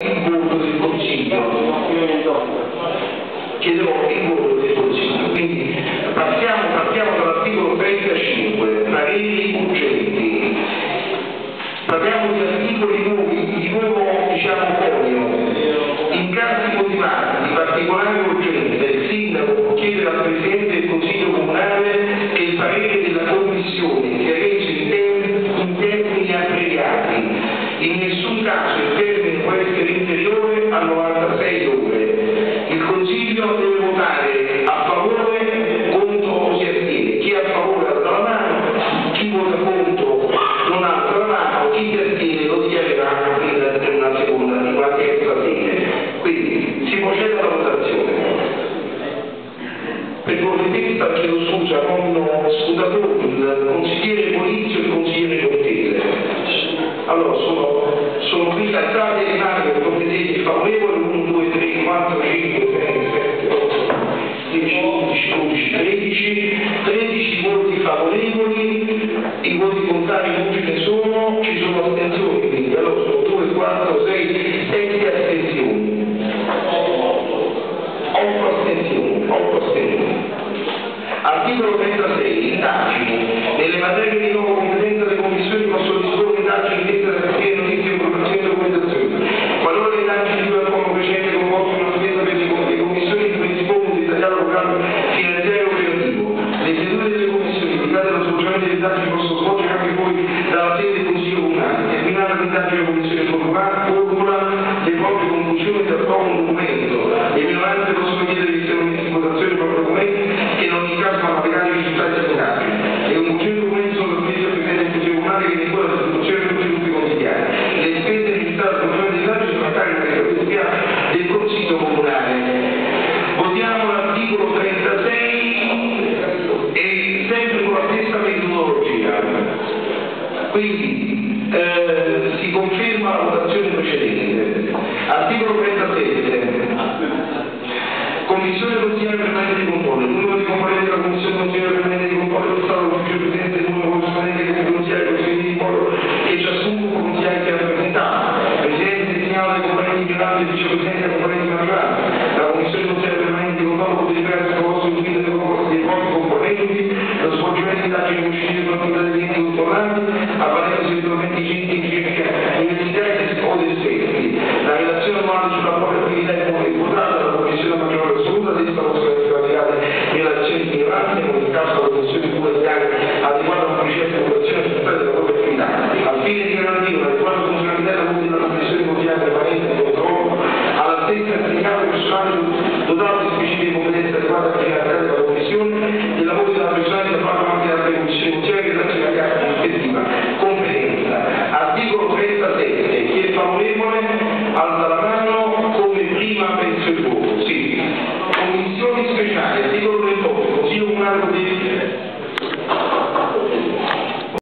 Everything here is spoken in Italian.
il voto del Consiglio. Chiederò il voto del Consiglio. Quindi passiamo, partiamo dall'articolo 35, pareri urgenti. Parliamo di articoli nuovi, di nuovo diciamo conio. In casi motivati di particolare urgenza, il sindaco può chiedere al Presidente del Consiglio Comunale che il parere della Commissione sia reso in termini, in termini abbreviati. In nessun caso il termine consigliere Polizio e il consigliere Cortese. Allora, sono, sono qui per cortesia favorevoli 1, 2, 3, 4, 5, 6, 7, 8, 10, 11, 12, 13, 13 voti favorevoli, i voti contrari non ce ne sono, ci sono astensioni, quindi allora sono 2, 4, 6, 7 astensioni. 8 astensioni, 8 astensioni. Articolo 36, La commissione formula formula le proprie conclusioni e approva un documento. Le minoranze possono chiedere siano messi in votazione i propri documenti che in ogni caso vanno applicati i risultati applicati. Le conclusioni del documento sono trasmesse al Presidente del Consiglio che ne la distribuzione di tutti i gruppi consigliari. Le spese registrate al controllo dei dati sono a carico del Consiglio Comunale. Votiamo l'articolo 36 e sempre con la stessa metodologia. Quindi eh, alla precedente. Articolo 37. Commissione consigliere Permanente di Controllo. Il numero di componenti della Commissione consigliere Permanente di Controllo è stato l'ufficio presidente del numero corrispondente che consigliere del Consiglio di Polo e ciascun consigliere che ha rappresentato. Presidente designato dai componenti di grado e vicepresidente dai componenti di maggioranza. La Commissione consigliere Permanente di Controllo può deliberare su proposta di guida dei propri componenti, lo svolgimento di indagini uscite di controllanti articolo